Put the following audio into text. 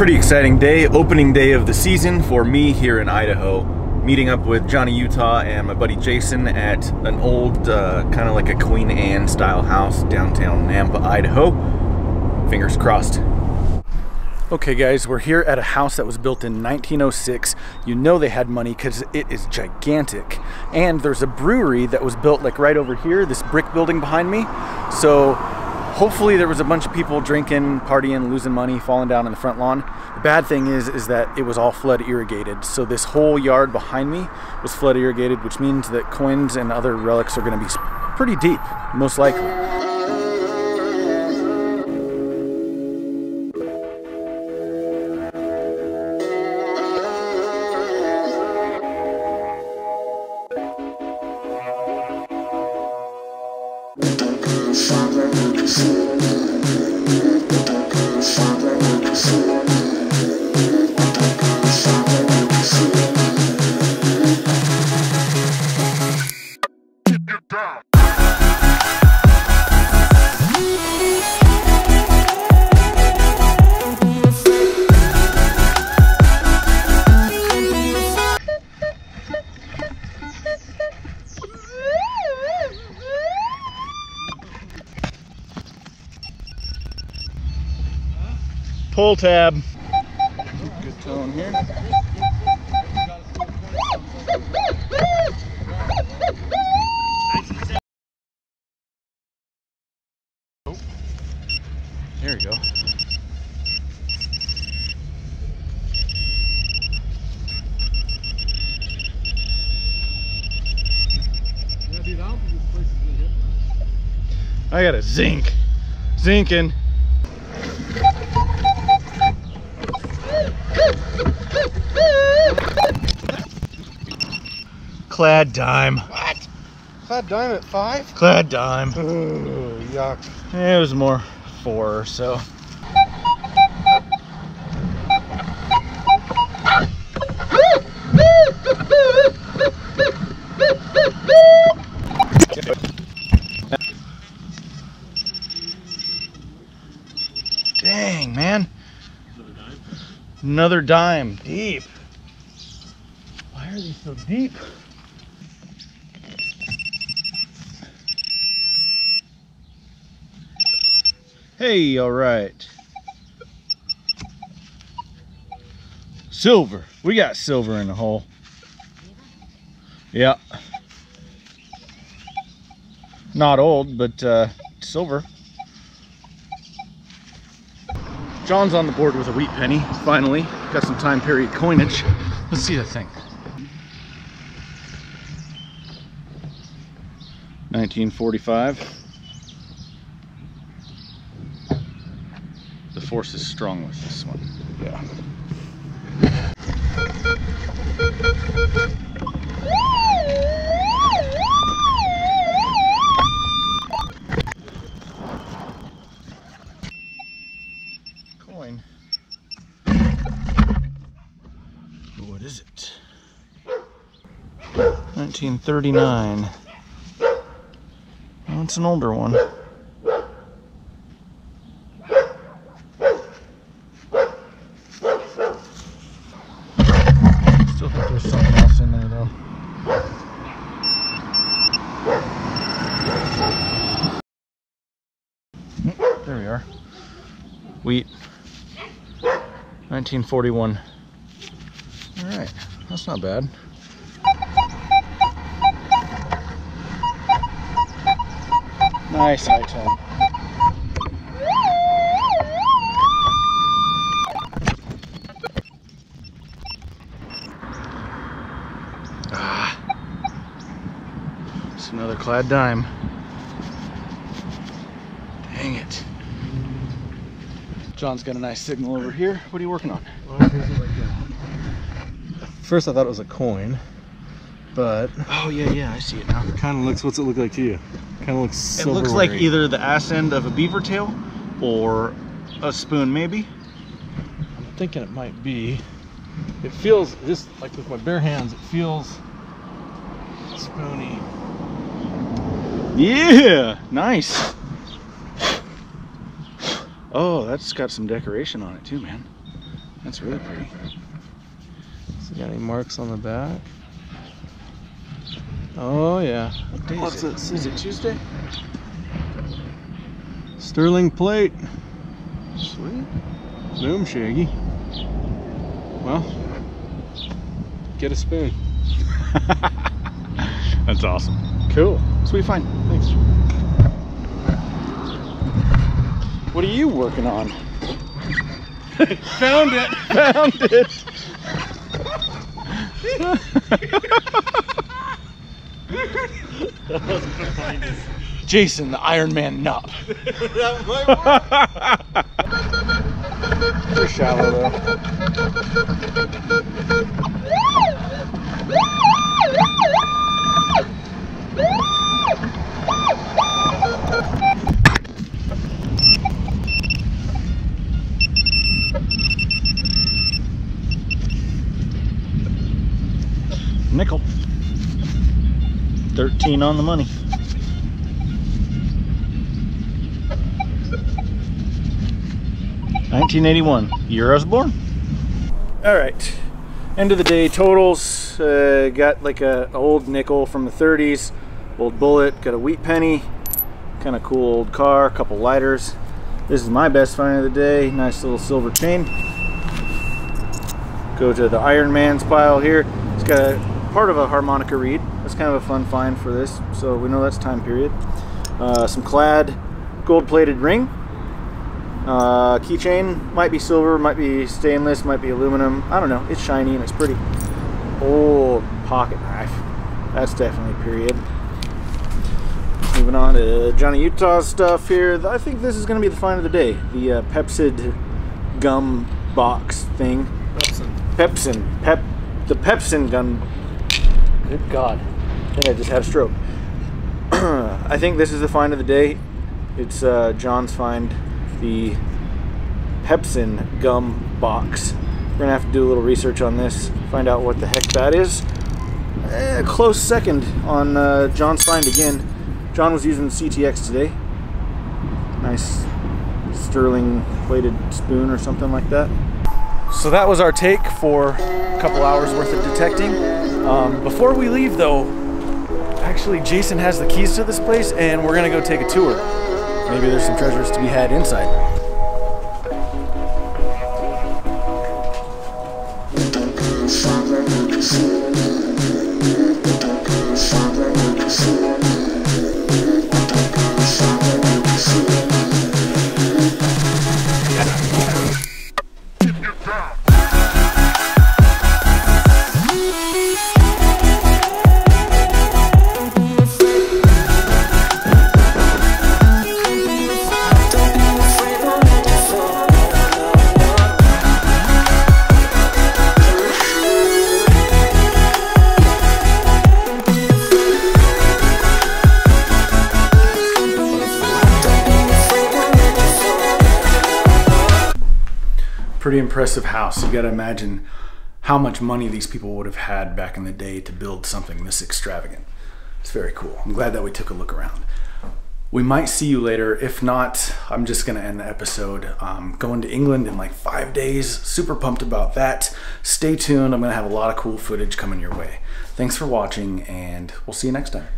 pretty exciting day, opening day of the season for me here in Idaho. Meeting up with Johnny Utah and my buddy Jason at an old, uh, kind of like a Queen Anne style house downtown Nampa, Idaho. Fingers crossed. Okay guys, we're here at a house that was built in 1906. You know they had money because it is gigantic. And there's a brewery that was built like right over here, this brick building behind me. So hopefully there was a bunch of people drinking, partying, losing money, falling down in the front lawn. The bad thing is, is that it was all flood irrigated. So this whole yard behind me was flood irrigated, which means that coins and other relics are gonna be pretty deep, most likely. down. Pull tab. Good tone here. Oh, there you go. I got a zinc. Zinking. Clad dime. What? Clad dime at five? Clad dime. Ooh, yuck. It was more four or so. Dang, man. Another dime. Deep. Why are these so deep? Hey, all right. Silver. We got silver in the hole. Yeah. Not old, but uh, silver. John's on the board with a wheat penny, finally. Got some time period coinage. Let's see that thing. 1945. Force is strong with this one. Yeah. Coin. What is it? 1939. Oh, it's an older one. Still think there's something else in there though. Mm, There we are. Wheat. 1941. All right, that's not bad. Nice high tone. Ah. It's another clad dime. Dang it. John's got a nice signal over here. What are you working on? First I thought it was a coin, but Oh yeah, yeah, I see it now. It kind of looks, what's it look like to you? Kind of looks It looks like either the ass end of a beaver tail or a spoon, maybe. I'm thinking it might be. It feels, just like with my bare hands, it feels spoony. Yeah, nice. Oh, that's got some decoration on it too, man. That's really pretty. So got any marks on the back? Oh yeah. What day What's is it? it? Is it Tuesday? Sterling plate. Sweet. Boom, Shaggy. Well, get a spoon. That's awesome. Cool. Sweet find. Thanks. What are you working on? Found it. Found it. Jason, the Iron Man nut. Too shallow though. Nickel. 13 on the money. Nineteen eighty-one. Year I was born. All right. End of the day totals. Uh, got like a, a old nickel from the 30s, old bullet. Got a wheat penny. Kind of cool old car. Couple lighters. This is my best find of the day. Nice little silver chain. Go to the Iron Man's pile here. It's got a part of a harmonica reed. That's kind of a fun find for this. So we know that's time period. Uh, some clad gold plated ring. Uh, keychain might be silver, might be stainless, might be aluminum. I don't know. It's shiny and it's pretty. Old pocket knife. That's definitely period. Moving on to Johnny Utah's stuff here. I think this is going to be the find of the day. The uh, Pepsid gum box thing. Pepsin. Pep. The Pepsin gum. Good God. I think I just had a stroke. I think this is the find of the day. It's uh, John's find. The Pepsin gum box. We're gonna have to do a little research on this, find out what the heck that is. Eh, close second on uh, John's find again. John was using CTX today. Nice sterling plated spoon or something like that. So that was our take for a couple hours worth of detecting. Um, before we leave though, actually Jason has the keys to this place and we're gonna go take a tour. Maybe there's some treasures to be had inside. Pretty impressive house. You gotta imagine how much money these people would have had back in the day to build something this extravagant. It's very cool. I'm glad that we took a look around. We might see you later. If not, I'm just gonna end the episode. Um, going to England in like five days. Super pumped about that. Stay tuned. I'm gonna have a lot of cool footage coming your way. Thanks for watching, and we'll see you next time.